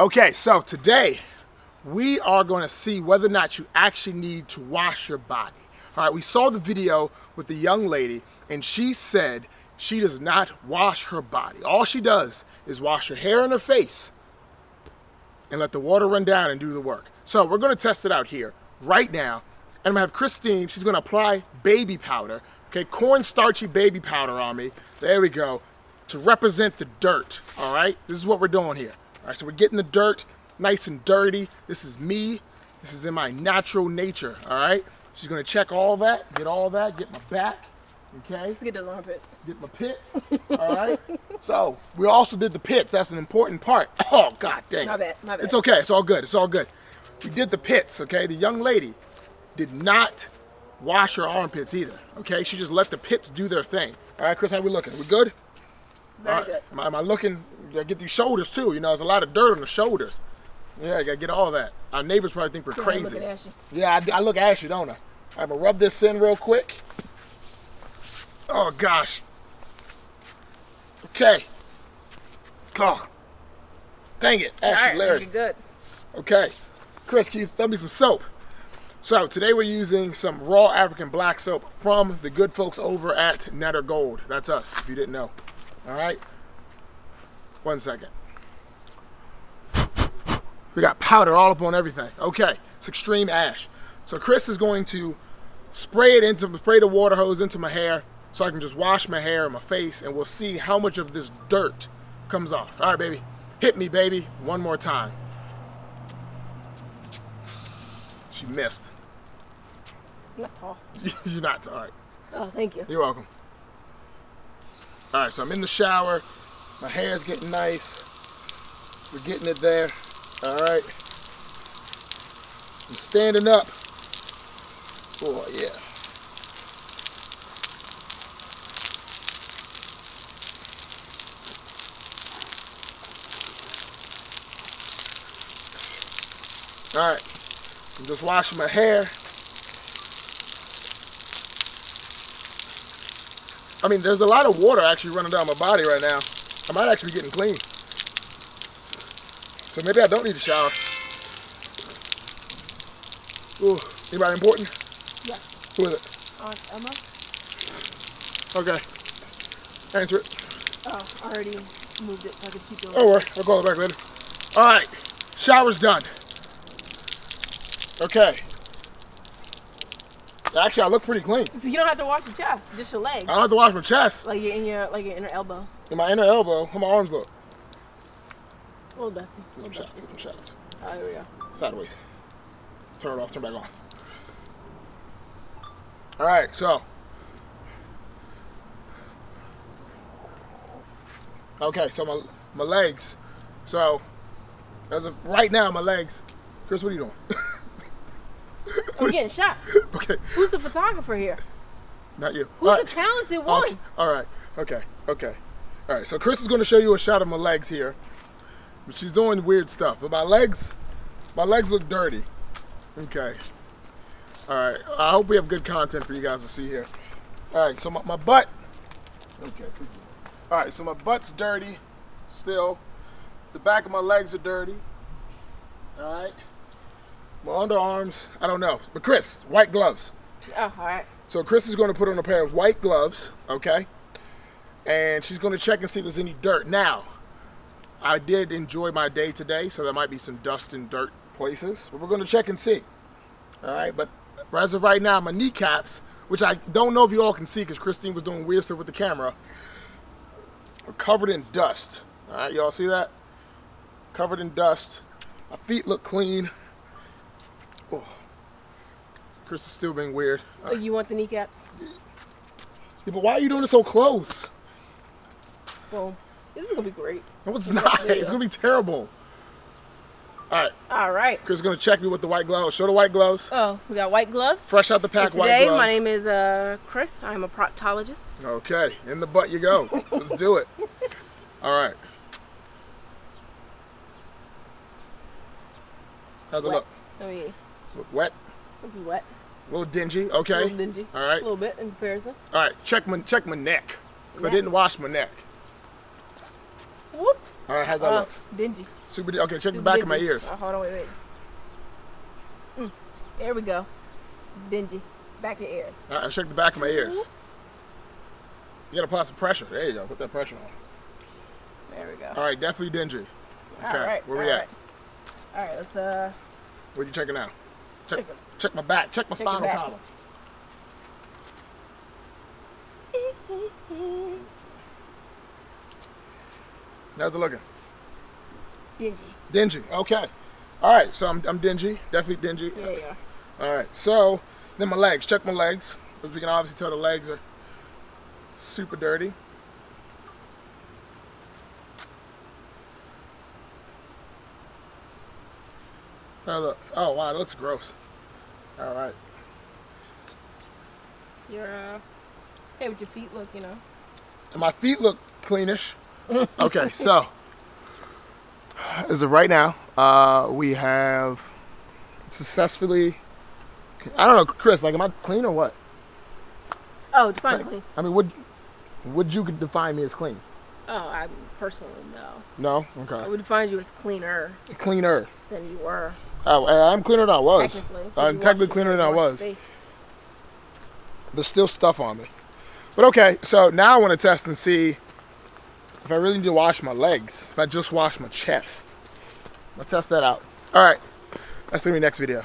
Okay, so today we are going to see whether or not you actually need to wash your body. All right, we saw the video with the young lady and she said she does not wash her body. All she does is wash her hair and her face and let the water run down and do the work. So we're going to test it out here right now. And I'm going to have Christine, she's going to apply baby powder, okay, cornstarchy baby powder on me. There we go, to represent the dirt, all right? This is what we're doing here. All right, so we're getting the dirt nice and dirty. This is me. This is in my natural nature, all right? She's gonna check all that, get all that, get my back, okay? Get those armpits. Get my pits, all right? So, we also did the pits. That's an important part. Oh, God dang My bad, my bad. It's okay, it's all good, it's all good. We did the pits, okay? The young lady did not wash her armpits either, okay? She just let the pits do their thing. All right, Chris, how we looking? We good? Very good. Am I, am I looking? I get these shoulders too. You know, there's a lot of dirt on the shoulders. Yeah, I gotta get all that. Our neighbors probably think we're Go ahead, look crazy. Yeah, I, I look ashy, don't I? I'm gonna rub this in real quick. Oh gosh. Okay. Oh. Dang it, Ashley, right, Larry. good. Okay. Chris, can you throw me some soap? So today we're using some raw African black soap from the good folks over at Neter Gold. That's us, if you didn't know. All right. One second. We got powder all up on everything. Okay, it's extreme ash. So Chris is going to spray it into, spray the water hose into my hair so I can just wash my hair and my face and we'll see how much of this dirt comes off. All right, baby. Hit me, baby. One more time. She missed. I'm not tall. You're not. tall. All right. Oh, thank you. You're welcome. All right, so I'm in the shower. My hair's getting nice. We're getting it there. All right. I'm standing up. Oh, yeah. All right. I'm just washing my hair. I mean, there's a lot of water actually running down my body right now. I might actually be getting clean. So maybe I don't need to shower. Ooh, anybody important? Yeah. Who is it? Aunt Emma? Okay. Answer it. Oh, I already moved it so I could keep it. Don't worry, I'll call it back later. All right, shower's done. Okay. Actually, I look pretty clean. So you don't have to wash your chest, just your legs. I don't have to wash my chest Like your in your like your inner elbow. and my inner elbow. How my arms look. A little dusty. A Get some little shots. Get some shots. Ah, oh, here we go. Sideways. Turn it off. Turn it back on. All right. So. Okay. So my my legs. So. As of right now, my legs. Chris, what are you doing? I'm getting shot. okay. Who's the photographer here? Not you. Who's All the right. talented one? Okay. All right. Okay. Okay. All right. So Chris is going to show you a shot of my legs here. But she's doing weird stuff. But my legs, my legs look dirty. Okay. All right. I hope we have good content for you guys to see here. All right. So my, my butt. Okay. All right. So my butt's dirty still. The back of my legs are dirty. All right. My underarms, I don't know. But Chris, white gloves. Oh, all right. So Chris is going to put on a pair of white gloves, okay? And she's going to check and see if there's any dirt. Now, I did enjoy my day today, so there might be some dust and dirt places. But we're going to check and see. All right, but as of right now, my kneecaps, which I don't know if you all can see because Christine was doing weird stuff with the camera, are covered in dust. All right, y'all see that? Covered in dust. My feet look clean. Oh. Chris is still being weird. All Oh, you want the kneecaps? Yeah, but why are you doing it so close? Boom. This is gonna be great. No, it's not. It's gonna be terrible. All right, All right. Chris is gonna check me with the white gloves. Show the white gloves. Oh, we got white gloves. Fresh out the pack, And white today, gloves. my name is uh, Chris. I'm a proctologist. Okay, in the butt you go. Let's do it. All right. How's it wet. look? I mean, Look wet, it's wet. a little dingy. A Okay. little dingy. All right. A little bit in comparison. All right. Check my check my neck because I didn't wash my neck. Whoop. All right, how's that Uh, look? dingy. Super. Okay, check the Super back of my ears. Oh, hold on, wait, wait. Mm, there we go. Dingy. Back of your ears. All right, check the back of my ears. You gotta apply some pressure. There you go. Put that pressure on. There we go. All right, definitely dingy. Okay, All right. where we all at? All right, let's uh What are you checking out? Check, check my back. Check my Check spinal column. How's it looking? Dingy. Dingy. Okay. All right. So I'm, I'm dingy. Definitely dingy. Yeah, yeah. All right. So then my legs. Check my legs. As we can obviously tell, the legs are super dirty. Oh look. Oh wow, that looks gross. All right. Your uh hey with your feet look, you know. And my feet look cleanish. okay, so as of right now, uh, we have successfully. I don't know, Chris. Like, am I clean or what? Oh, define Like, clean. I mean, would would you define me as clean? Oh, I personally no. No. Okay. I would define you as cleaner Cleaner. than you were. Oh, uh, I'm cleaner than I was. Technically. I'm technically cleaner than I was. face. There's still stuff on me. But okay, so now I want to test and see if I really need to wash my legs. If I just wash my chest. I'll test that out. All right. That's gonna be next video.